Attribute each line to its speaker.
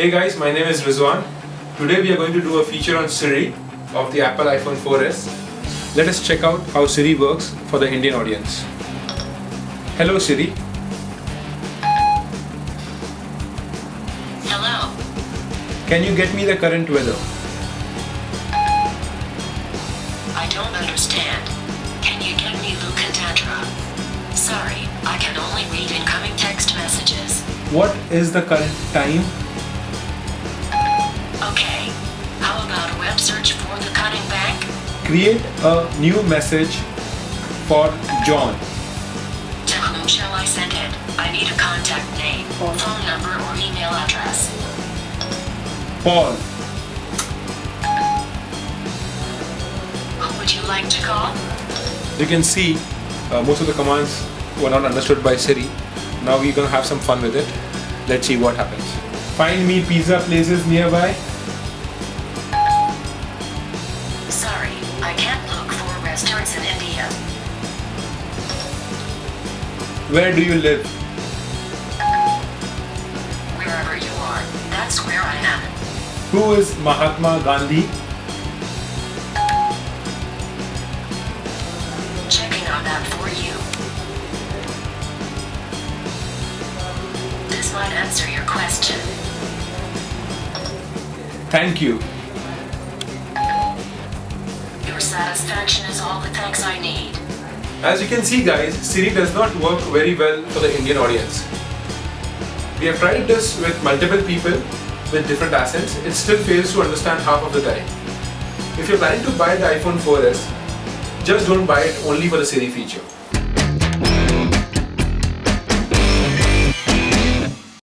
Speaker 1: Hey guys, my name is Rizwan. Today we are going to do a feature on Siri of the Apple iPhone 4S. Let us check out how Siri works for the Indian audience. Hello Siri.
Speaker 2: Hello.
Speaker 1: Can you get me the current weather?
Speaker 2: I don't understand. Can you get me Luca Tetra? Sorry, I can only read incoming text messages.
Speaker 1: What is the current time?
Speaker 2: Search for the cutting bank?
Speaker 1: Create a new message for John.
Speaker 2: To whom shall I send it? I need a contact name, phone number, or email address.
Speaker 1: Paul.
Speaker 2: Who would you like to call?
Speaker 1: You can see uh, most of the commands were not understood by Siri. Now we're gonna have some fun with it. Let's see what happens. Find me pizza places nearby.
Speaker 2: Sorry, I can't look for restaurants in India.
Speaker 1: Where do you live?
Speaker 2: Wherever you are, that's where I am.
Speaker 1: Who is Mahatma Gandhi?
Speaker 2: Checking on that for you. This might answer your question.
Speaker 1: Thank you.
Speaker 2: Satisfaction is all the thanks I need.
Speaker 1: As you can see guys, Siri does not work very well for the Indian audience. We have tried this with multiple people with different accents, it still fails to understand half of the time. If you're planning to buy the iPhone 4S, just don't buy it only for the Siri feature.